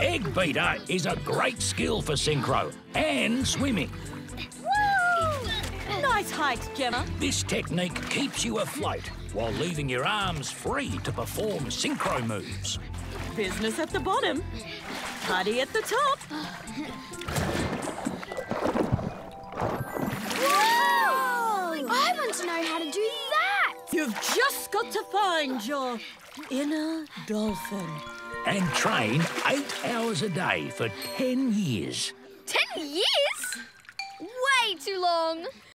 Egg beater is a great skill for synchro and swimming. Nice hike, Gemma. This technique keeps you afloat while leaving your arms free to perform synchro moves. Business at the bottom, party at the top. Whoa! I want to know how to do that. You've just got to find your inner dolphin. And train eight hours a day for 10 years. Ten years? Way too long.